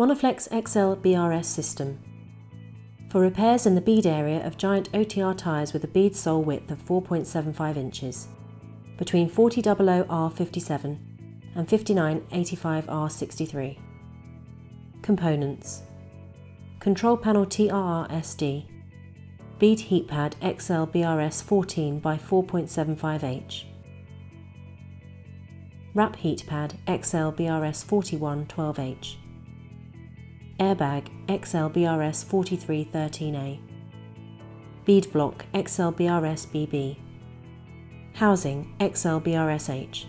Monaflex XL BRS system. For repairs in the bead area of giant OTR tyres with a bead sole width of 4.75 inches, between 4000R57 and 5985R63. Components Control panel TRR-SD Bead heat pad XL BRS 14 by 4.75H Wrap heat pad XL BRS 41 12H Airbag XL-BRS 4313A Bead block XL-BRS BB Housing XL-BRSH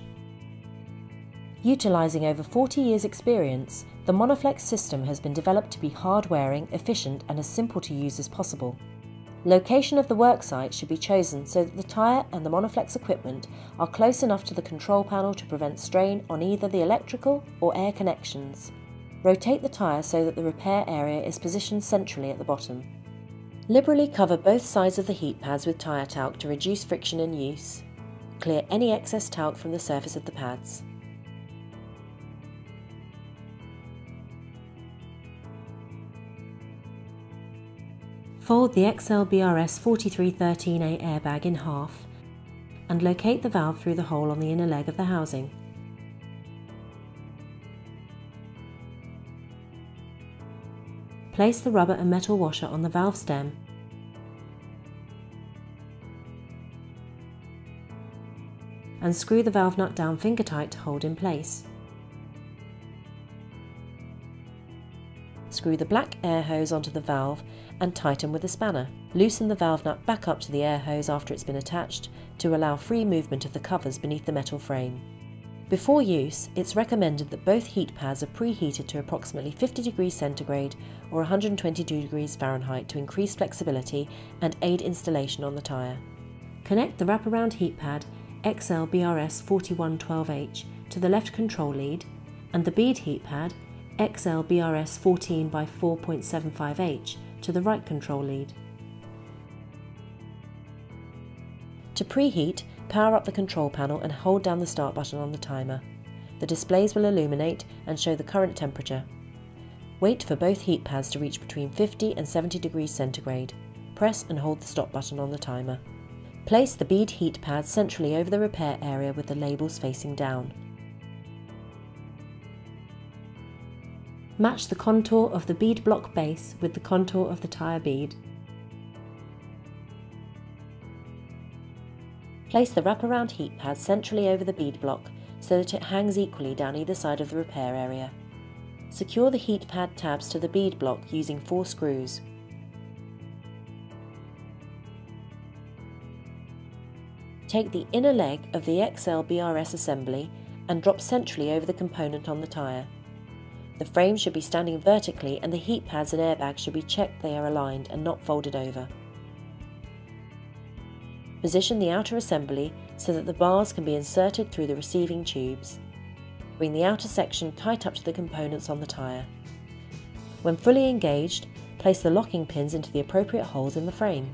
Utilising over 40 years' experience, the Monaflex system has been developed to be hard-wearing, efficient and as simple to use as possible. Location of the worksite should be chosen so that the tyre and the Monaflex equipment are close enough to the control panel to prevent strain on either the electrical or air connections. Rotate the tyre so that the repair area is positioned centrally at the bottom. Liberally cover both sides of the heat pads with tyre talc to reduce friction in use. Clear any excess talc from the surface of the pads. Fold the XLBRS 4313A airbag in half and locate the valve through the hole on the inner leg of the housing. Place the rubber and metal washer on the valve stem and screw the valve nut down finger tight to hold in place. Screw the black air hose onto the valve and tighten with a spanner. Loosen the valve nut back up to the air hose after it's been attached to allow free movement of the covers beneath the metal frame. Before use, it's recommended that both heat pads are preheated to approximately 50 degrees centigrade or 122 degrees Fahrenheit to increase flexibility and aid installation on the tyre. Connect the wraparound heat pad XLBRS4112H to the left control lead and the bead heat pad XL BRS 14 by 4.75H to the right control lead. To preheat, Power up the control panel and hold down the start button on the timer. The displays will illuminate and show the current temperature. Wait for both heat pads to reach between 50 and 70 degrees centigrade. Press and hold the stop button on the timer. Place the bead heat pad centrally over the repair area with the labels facing down. Match the contour of the bead block base with the contour of the tyre bead. Place the wraparound heat pad centrally over the bead block so that it hangs equally down either side of the repair area. Secure the heat pad tabs to the bead block using four screws. Take the inner leg of the XL BRS assembly and drop centrally over the component on the tyre. The frame should be standing vertically and the heat pads and airbags should be checked they are aligned and not folded over. Position the outer assembly so that the bars can be inserted through the receiving tubes. Bring the outer section tight up to the components on the tyre. When fully engaged, place the locking pins into the appropriate holes in the frame.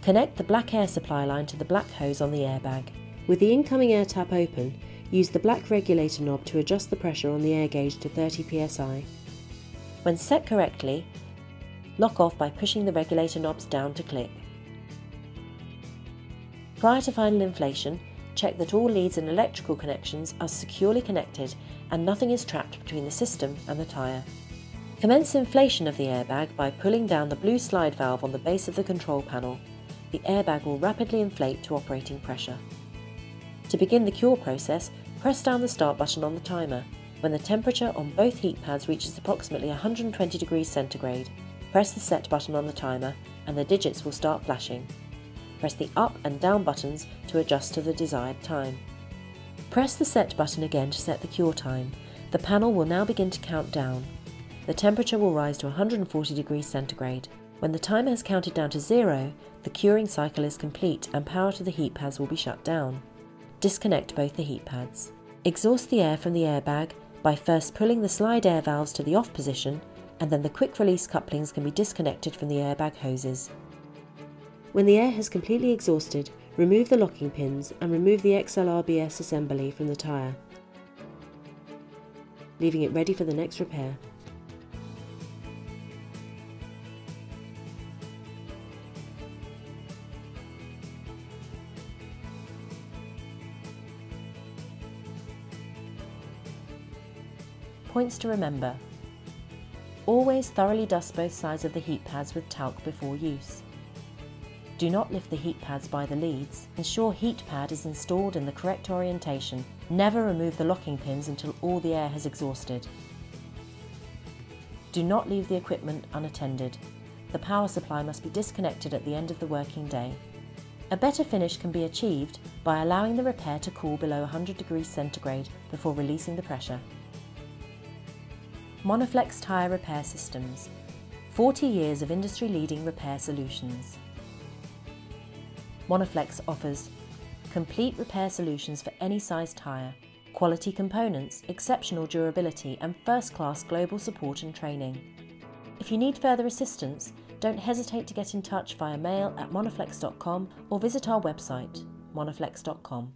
Connect the black air supply line to the black hose on the airbag. With the incoming air tap open, use the black regulator knob to adjust the pressure on the air gauge to 30 psi. When set correctly, lock off by pushing the regulator knobs down to click. Prior to final inflation, check that all leads and electrical connections are securely connected and nothing is trapped between the system and the tyre. Commence inflation of the airbag by pulling down the blue slide valve on the base of the control panel. The airbag will rapidly inflate to operating pressure. To begin the cure process, press down the start button on the timer. When the temperature on both heat pads reaches approximately 120 degrees centigrade, press the set button on the timer and the digits will start flashing. Press the up and down buttons to adjust to the desired time. Press the set button again to set the cure time. The panel will now begin to count down. The temperature will rise to 140 degrees centigrade. When the timer has counted down to zero, the curing cycle is complete and power to the heat pads will be shut down. Disconnect both the heat pads. Exhaust the air from the airbag by first pulling the slide air valves to the off position and then the quick release couplings can be disconnected from the airbag hoses. When the air has completely exhausted, remove the locking pins and remove the XLRBS assembly from the tyre, leaving it ready for the next repair. Points to remember. Always thoroughly dust both sides of the heat pads with talc before use. Do not lift the heat pads by the leads. Ensure heat pad is installed in the correct orientation. Never remove the locking pins until all the air has exhausted. Do not leave the equipment unattended. The power supply must be disconnected at the end of the working day. A better finish can be achieved by allowing the repair to cool below 100 degrees centigrade before releasing the pressure. Monaflex Tyre Repair Systems 40 years of industry-leading repair solutions. Monaflex offers complete repair solutions for any size tyre, quality components, exceptional durability and first-class global support and training. If you need further assistance, don't hesitate to get in touch via mail at monaflex.com or visit our website, monaflex.com.